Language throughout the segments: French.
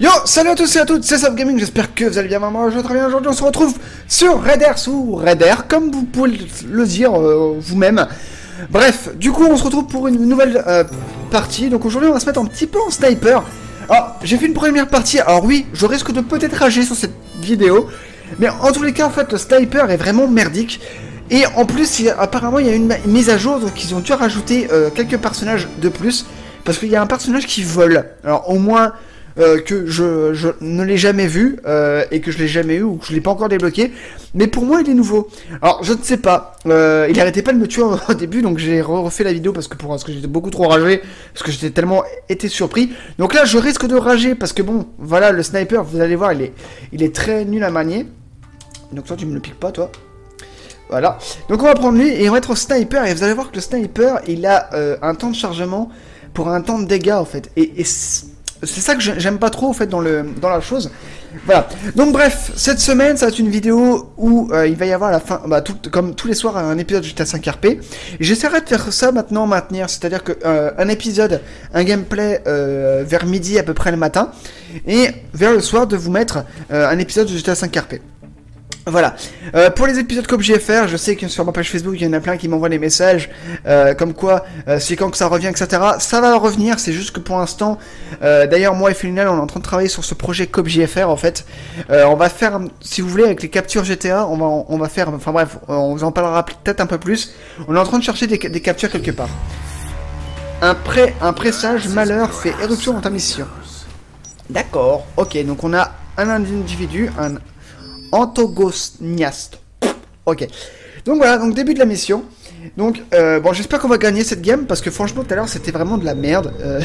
Yo, salut à tous et à toutes, c'est Soft Gaming, j'espère que vous allez bien, maman, je vais très bien, aujourd'hui on se retrouve sur Raider ou Raider, comme vous pouvez le dire euh, vous-même. Bref, du coup on se retrouve pour une nouvelle euh, partie, donc aujourd'hui on va se mettre un petit peu en sniper. Alors, j'ai fait une première partie, alors oui, je risque de peut-être rager sur cette vidéo, mais en tous les cas, en fait, le sniper est vraiment merdique. Et en plus, apparemment, il y a une mise à jour, donc ils ont dû rajouter euh, quelques personnages de plus, parce qu'il y a un personnage qui vole. Alors au moins... Euh, que je, ne l'ai jamais vu euh, et que je l'ai jamais eu ou que je l'ai pas encore débloqué. Mais pour moi, il est nouveau. Alors, je ne sais pas. Euh, il arrêtait pas de me tuer au début, donc j'ai refait la vidéo parce que pour parce que j'étais beaucoup trop ragé, parce que j'étais tellement été surpris. Donc là, je risque de rager parce que bon, voilà, le sniper, vous allez voir, il est, il est très nul à manier. Donc toi, tu me le piques pas, toi. Voilà. Donc on va prendre lui et on va être au sniper. Et vous allez voir que le sniper, il a un temps de chargement pour un temps de dégâts en fait. Et c'est ça que j'aime pas trop, en fait, dans, la chose. Voilà. Donc, bref, cette semaine, ça va être une vidéo où euh, il va y avoir la fin, bah, comme tous les soirs, un épisode GTA 5 RP. J'essaierai de faire ça maintenant, maintenir, c'est-à-dire que euh, un épisode, un gameplay euh, vers midi à peu près le matin, et vers le soir de vous mettre un épisode de GTA 5 RP. Voilà. Euh, pour les épisodes comme GFR, je sais que sur ma page Facebook, il y en a plein qui m'envoient des messages euh, comme quoi euh, c'est quand que ça revient, etc. Ça va revenir, c'est juste que pour l'instant, d'ailleurs moi et Félinal, on est en train de travailler sur ce projet comme GFR en fait. on va faire, si vous voulez, avec les captures GTA, on va, on va faire, enfin bref, on vous en parlera peut-être un peu plus. On est en train de chercher des, captures quelque part. Un, un pressage malheur fait éruption dans ta mission. D'accord, ok, donc on a un individu, un Antogoniast. Ok. Donc voilà, donc début de la mission. Donc, euh, bon, j'espère qu'on va gagner cette game parce que franchement, tout à l'heure, c'était vraiment de la merde. Euh,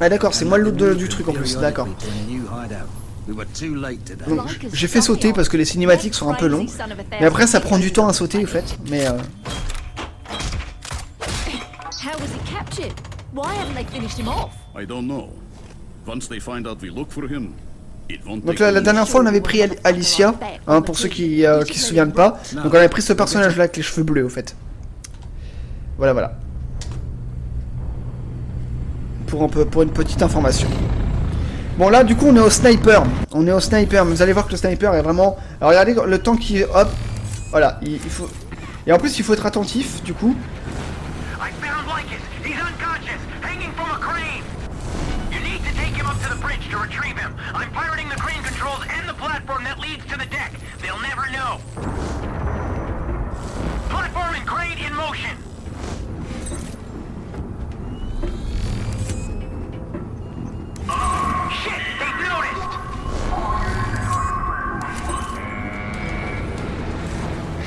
ah d'accord, c'est moi le loot du truc en plus, d'accord. J'ai fait sauter parce que les cinématiques sont un peu longs. Mais après, ça prend du temps à sauter, en fait. Mais... Euh... I don't know. Once they find out we look for him, donc la, dernière fois on avait pris Alicia, hein, pour ceux qui, euh, qui se souviennent pas. Donc on avait pris ce personnage là avec les cheveux bleus au fait. Voilà voilà. Pour, un peu, pour une petite information. Bon là du coup on est au sniper. On est au sniper, mais vous allez voir que le sniper est vraiment... Alors regardez le temps qui... Hop. Voilà, il faut... Et en plus il faut être attentif du coup. bridge to retrieve him. I'm pirating the crane controls and the platform that leads to the deck. They'll never know. Platform and crane in motion. Ah, shit! They've noticed!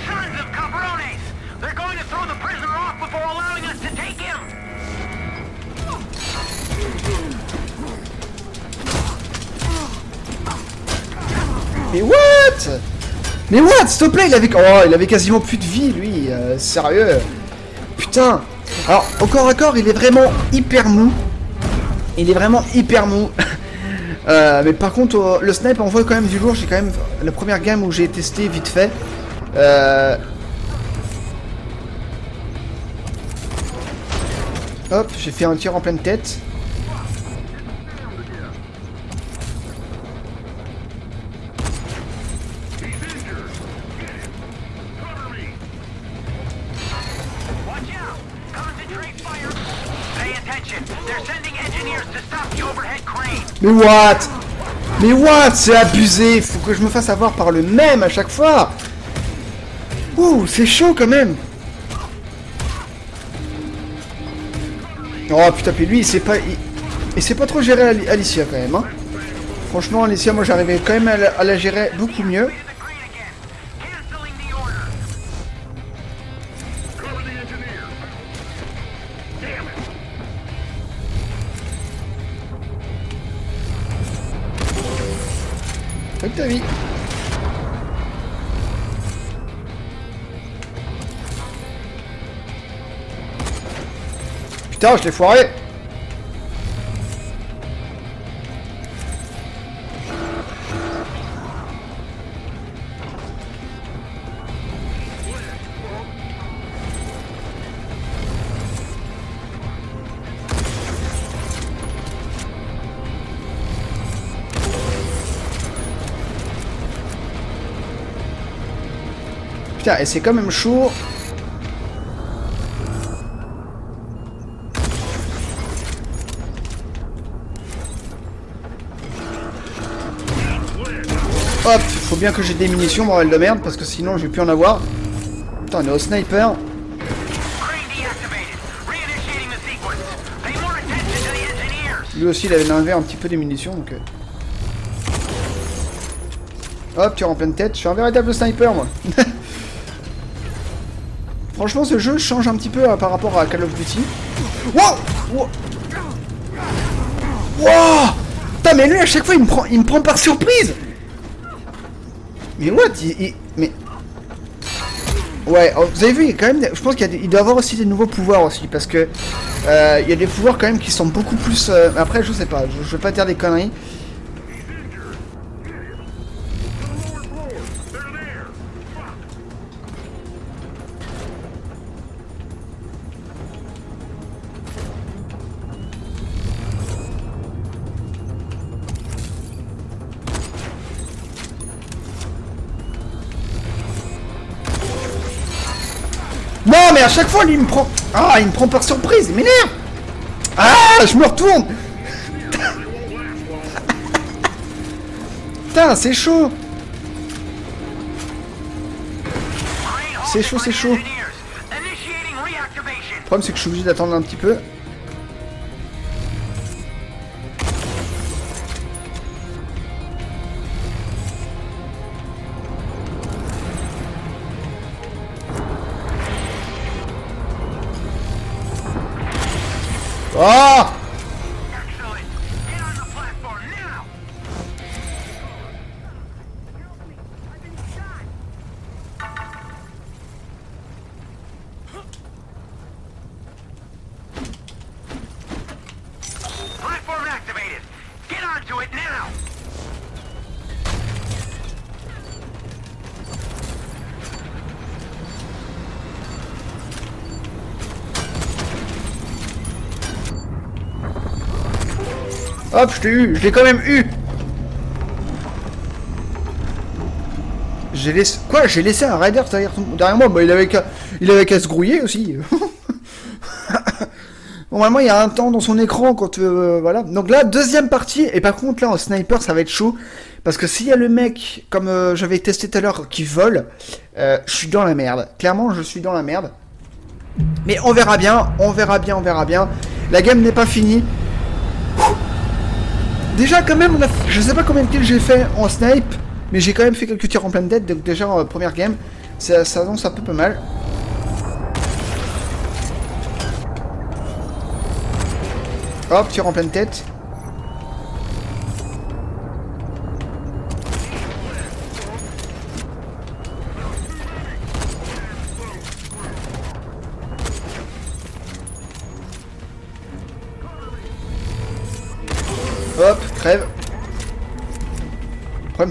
Sons of cabrones! They're going to throw the prisoner off before allowing us to take him! Mais what? Mais what S'il te plaît, il avait... Oh, il avait quasiment plus de vie, lui. Euh, sérieux. Putain. Alors, au corps à corps, il est vraiment hyper mou. Il est vraiment hyper mou. Euh, mais par contre, le snipe envoie quand même du lourd. J'ai quand même... La première game où j'ai testé vite fait. Euh... Hop, j'ai fait un tir en pleine tête. Mais what? Mais what? C'est abusé. Faut que je me fasse avoir par le même à chaque fois. Ouh, c'est chaud quand même. Oh putain, puis lui, il sait pas... Il, sait pas trop gérer Alicia quand même, hein. Franchement, Alicia, moi j'arrivais quand même à la gérer beaucoup mieux. Putain, je l'ai foiré. Putain, et c'est quand même chaud. Faut bien que j'ai des munitions, bordel de merde, parce que sinon je vais plus en avoir. Putain, on est au sniper. Lui aussi, il avait enlevé un petit peu des munitions, donc... Euh. Hop, tu en pleine tête. Je suis un véritable sniper, moi. Franchement, ce jeu change un petit peu euh, par rapport à Call of Duty. Wow Wow, wow Putain, mais lui, à chaque fois, il me prend, il me prend par surprise Mais what Mais... Ouais, oh, vous avez vu, quand même, je pense qu'il doit avoir aussi des nouveaux pouvoirs aussi, parce que euh, il y a des pouvoirs quand même qui sont beaucoup plus... Euh, après, je sais pas, je, je vais pas dire des conneries. À chaque fois, lui, il me prend... Ah, il me prend par surprise, il m'énerve Ah, je me retourne Putain, c'est chaud C'est chaud, c'est chaud. Le problème, c'est que je suis obligé d'attendre un petit peu. Oh Hop, je t'ai eu, je l'ai quand même eu J'ai laissé... Quoi J'ai laissé un raider derrière, moi? Bah il avait qu'à il avait qu'à se grouiller aussi Normalement il y a un temps dans son écran quand... Euh, voilà. Donc là, deuxième partie, et par contre là en sniper ça va être chaud, parce que s'il y a le mec, comme euh, j'avais testé tout à l'heure, qui vole, euh, je suis dans la merde. Clairement je suis dans la merde. Mais on verra bien, on verra bien, on verra bien. La game n'est pas finie. Déjà, quand même, on a... je sais pas combien de kills j'ai fait en snipe, mais j'ai quand même fait quelques tirs en pleine tête, donc déjà, en première game, ça, ça annonce un peu pas mal. Hop, tir en pleine tête.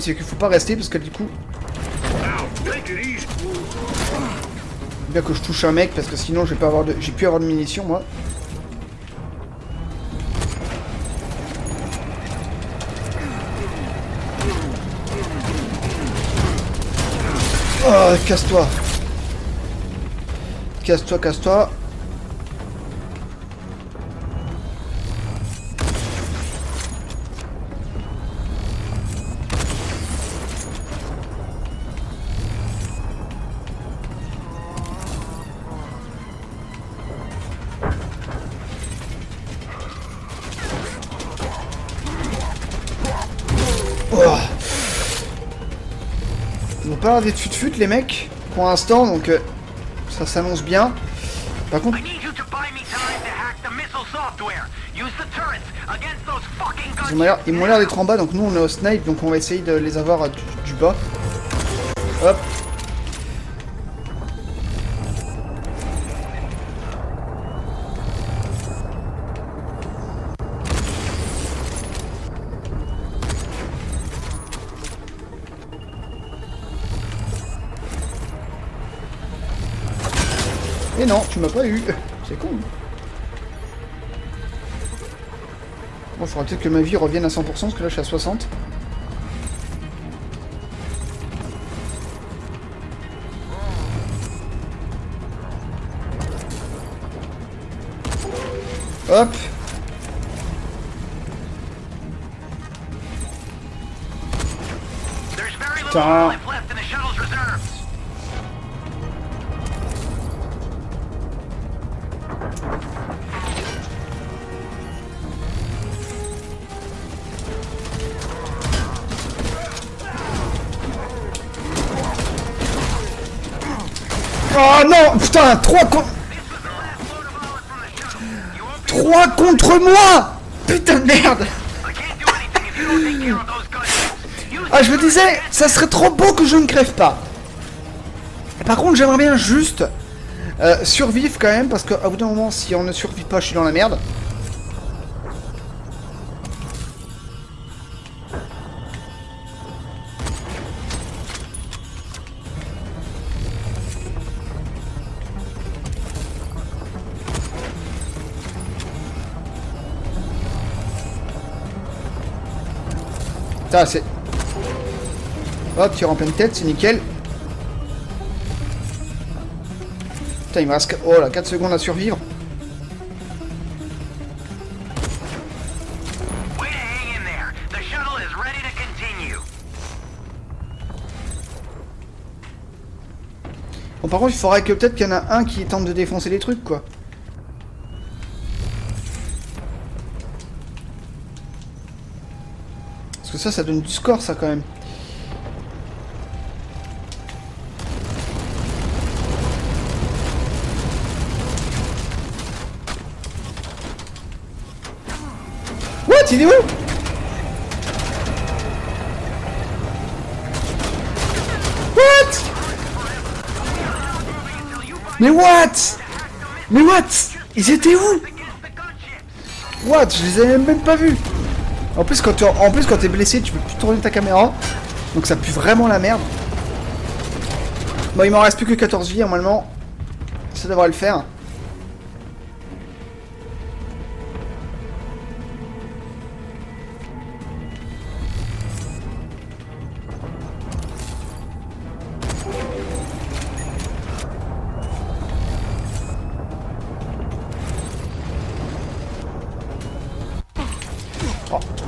C'est qu'il faut pas rester parce que du coup... Bien que je touche un mec parce que sinon je vais pas avoir de... J'ai pu avoir de munitions moi. Oh, casse-toi Casse-toi, casse-toi pas des fut les mecs, pour l'instant, donc euh, ça s'annonce bien. Par contre... Ils m'ont l'air d'être en bas, donc nous on est au snipe, donc on va essayer de les avoir du bas. Non, tu m'as pas eu. C'est con. Bon, il faudra peut-être que ma vie revienne à 100%, parce que là, je suis à 60. Hop Oh non Putain 3 contre... 3 contre moi Putain de merde Ah je me disais, ça serait trop beau que je ne crève pas. Par contre j'aimerais bien juste euh, survivre quand même, parce qu'à bout d'un moment si on ne survit pas je suis dans la merde. Ça c'est... Hop, tire en pleine tête, c'est nickel. Putain, il me reste... Oh là, 4 secondes à survivre. Bon, par contre, il faudrait que peut-être qu'il y en a un qui tente de défoncer les trucs, quoi. Ça, ça donne du score, ça, quand même. What? Il est où? What? Mais what? Mais what? Ils étaient où? What? Je les avais même pas vus En plus, quand tu en plus quand t'es blessé, tu peux plus tourner ta caméra. Donc ça pue vraiment la merde. Bon, il m'en reste plus que 14 vies, normalement. Ça devrait le faire.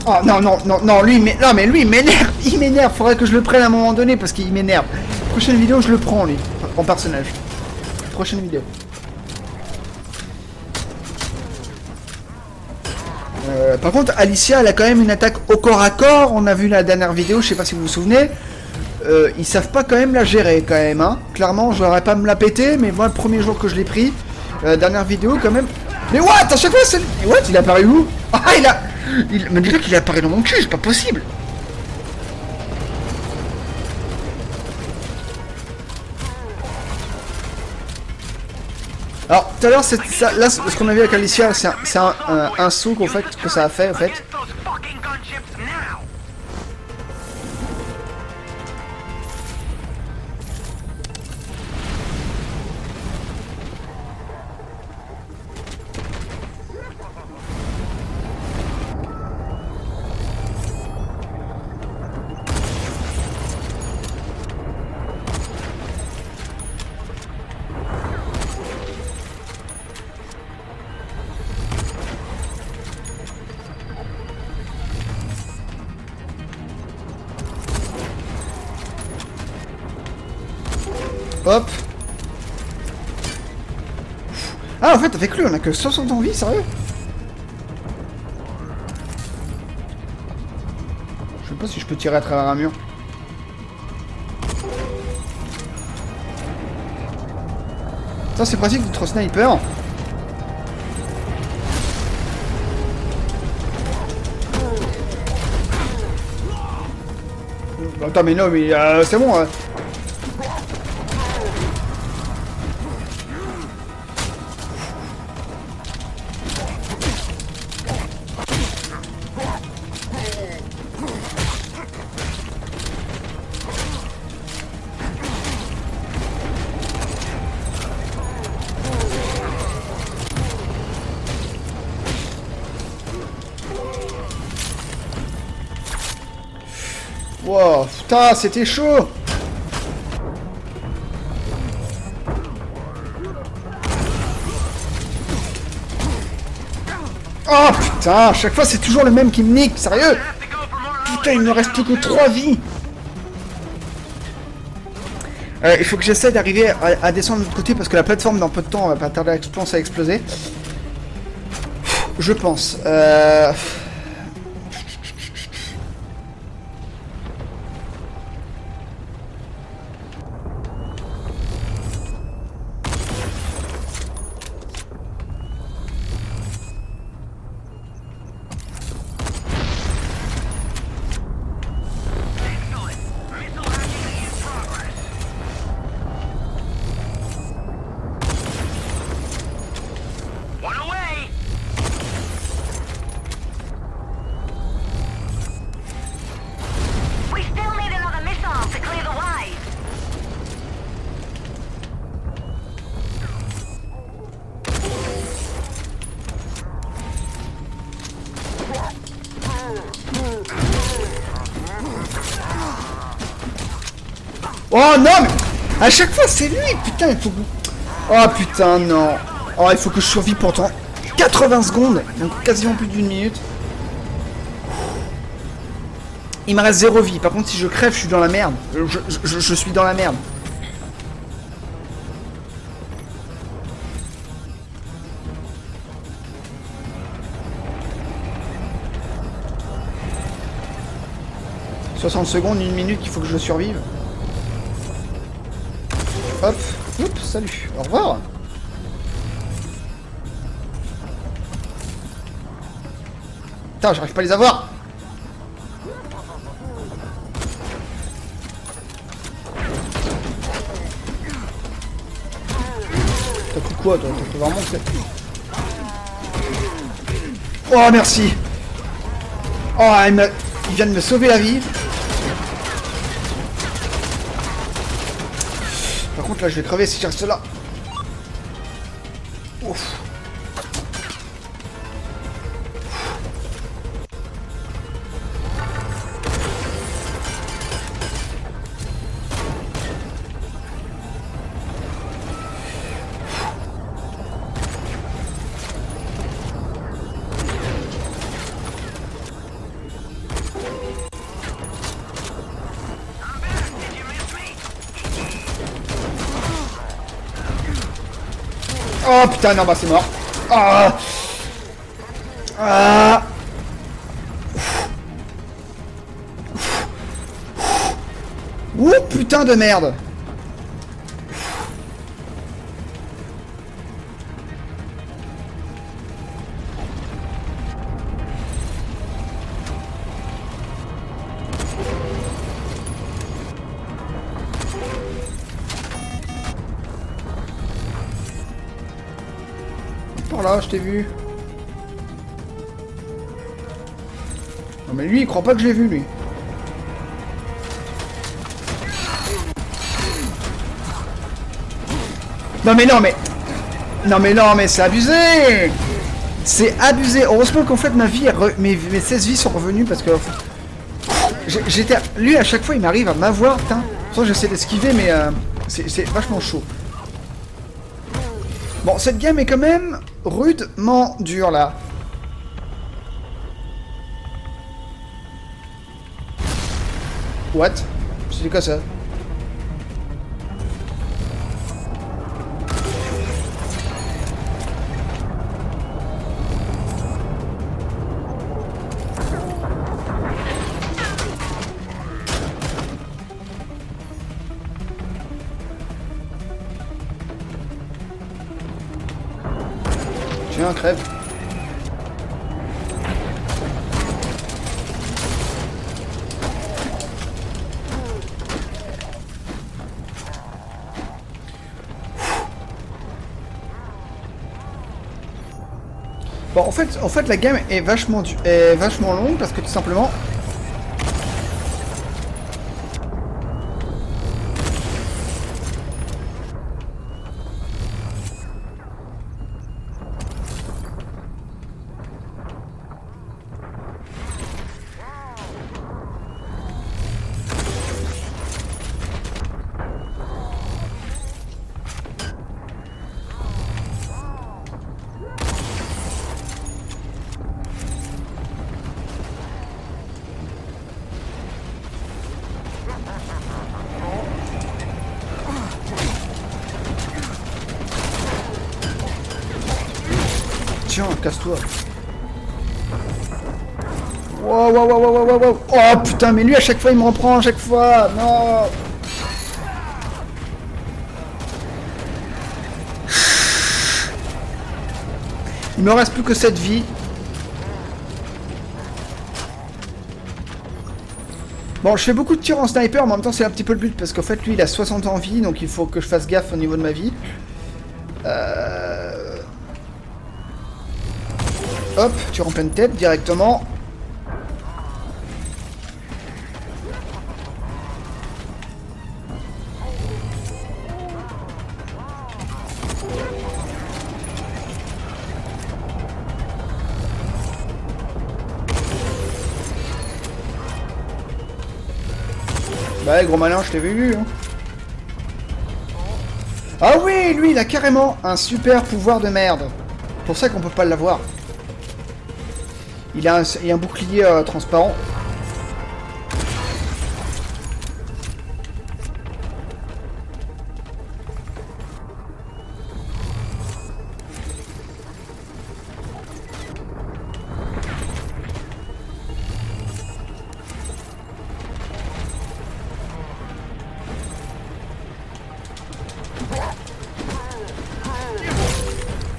Oh, non, non, non, non, lui, non, mais lui, il m'énerve, il m'énerve. Faudrait que je le prenne à un moment donné parce qu'il m'énerve. Prochaine vidéo, je le prends, lui, en personnage. Prochaine vidéo. Euh, par contre, Alicia, elle a quand même une attaque au corps à corps. On a vu la dernière vidéo, je sais pas si vous vous souvenez. Euh, ils savent pas quand même la gérer, quand même. Hein. Clairement, je n'aurais pas me la péter, mais moi, le premier jour que je l'ai pris, euh, dernière vidéo, quand même. Mais what? À chaque fois, c'est. What? Il est apparu où? Ah, il a. Il me dirait qu'il est apparu dans mon cul, c'est pas possible. Alors, tout à l'heure, là, ce qu'on a vu avec Alicia, c'est un, un, saut qu'en fait, que ça a fait, en fait. Hop. Ah, en fait, avec lui, on a que 60 en vie, sérieux Je sais pas si je peux tirer à travers un mur. Ça, c'est pratique d'être sniper. Attends, mais non, mais euh, c'est bon. euh. Putain, c'était chaud putain, à chaque fois c'est toujours le même qui me nique, sérieux Putain, il me reste plus que 3 vies Euh, Il faut que j'essaie d'arriver à, descendre de l'autre côté parce que la plateforme dans peu de temps va pas tarder à exploser. Je pense. Euh... Oh non mais À chaque fois c'est lui Putain il faut que... Oh putain non Oh il faut que je survive pendant 80 secondes Donc quasiment plus d'une minute. Il me reste zéro vie. Par contre si je crève je suis dans la merde. Je, suis dans la merde. « 60 secondes, une minute, il faut que je survive. Hop, oups, salut, au revoir. Putain, j'arrive pas à les avoir. T'as pris quoi, toi? T'as vraiment Oh, merci. Oh, il, il vient de me sauver la vie. Contre, là, je vais crever si je reste là. Oh putain, non, bah c'est mort. Ah Ah Ouh, putain de merde je t'ai vu. Non mais lui, il croit pas que je l'ai vu, lui. Non mais non mais... Non mais non mais c'est abusé C'est abusé Heureusement qu'en fait ma vie, re- mes, mes 16 vies sont revenues parce que... J'étais... Lui à chaque fois il m'arrive à m'avoir, putain. J'essaie d'esquiver mais euh, c'est c'est vachement chaud. Bon, cette game est quand même rudement dure là. What? C'est quoi ça? Crève. Bon, en fait, en fait, la game est vachement, du- est vachement longue parce que tout simplement, casse-toi. Wow, wow, wow, wow, wow, wow. Oh putain, mais lui à chaque fois il me reprend à chaque fois. Non. Il me reste plus que cette vie. Bon, je fais beaucoup de tirs en sniper, mais en même temps c'est un petit peu le but, parce qu'en fait lui il a 60 en vie, donc il faut que je fasse gaffe au niveau de ma vie. Euh... Hop, tir en pleine tête directement. Bah gros malin, je t'ai vu. Hein. Ah oui, lui, il a carrément un super pouvoir de merde. pour ça qu'on peut pas l'avoir. Il a un, bouclier euh, transparent.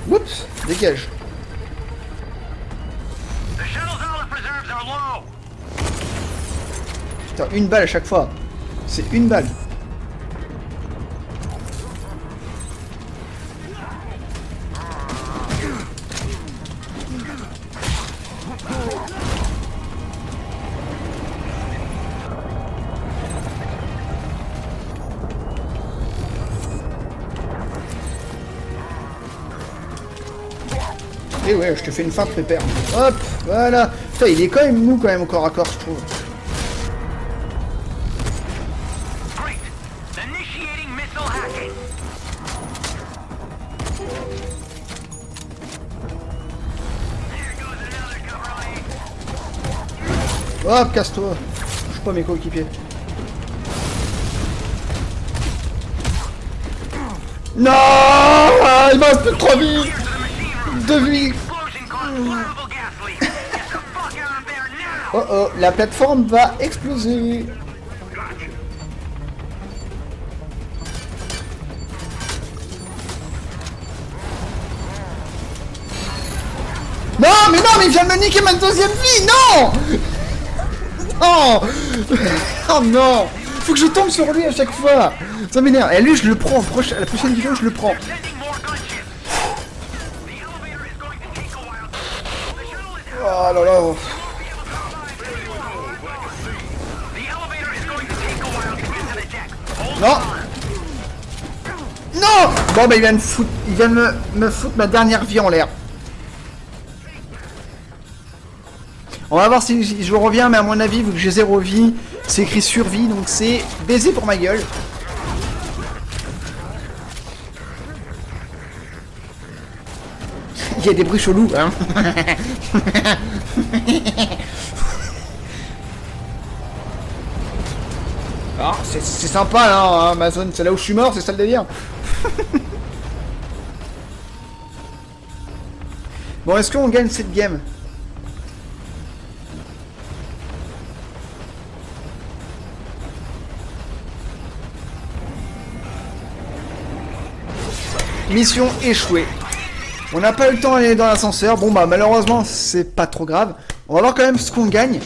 Oups, dégage. Une balle à chaque fois. C'est une balle. Et ouais, je te fais une feinte, pépère. Hop, voilà. Putain, il est quand même mou quand même au corps à corps, je trouve. Hop, casse-toi. Je suis pas mes coéquipiers. Non Il reste plus que 3 vies. 2 vies. Oh oh, la plateforme va exploser Non, mais non, mais il vient de me niquer ma deuxième vie, non Non Oh non Faut que je tombe sur lui à chaque fois Ça m'énerve. Et lui, je le prends. À la prochaine vidéo, je le prends. Oh là là Non on. Non Bon, bah il vient de foutre... Il vient me, me foutre ma dernière vie en l'air. On va voir si je reviens, mais à mon avis, vu que j'ai zéro vie, c'est écrit survie, donc c'est baiser pour ma gueule. Il y a des bruits chelous, hein. Ah, c'est sympa là, hein, Amazon, c'est là où je suis mort, c'est ça le délire. bon, est-ce qu'on gagne cette game? Mission échouée. On n'a pas eu le temps d'aller dans l'ascenseur. Bon bah malheureusement c'est pas trop grave. On va voir quand même ce qu'on gagne.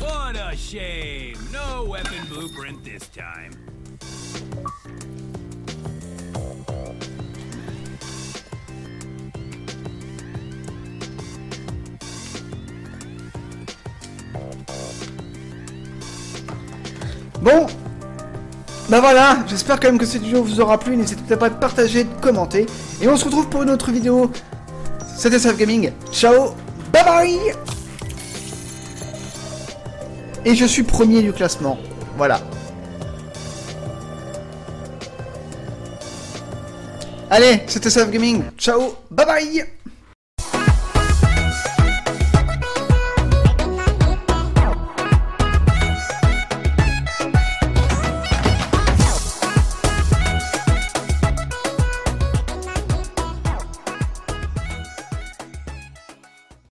What a shame. No weapon blueprint this time. Bon, bah voilà, j'espère quand même que cette vidéo vous aura plu, n'hésitez pas à partager, de commenter, et on se retrouve pour une autre vidéo. C'était Self Gaming, ciao, bye bye. Et je suis premier du classement, voilà. Allez, c'était Self Gaming, ciao, bye bye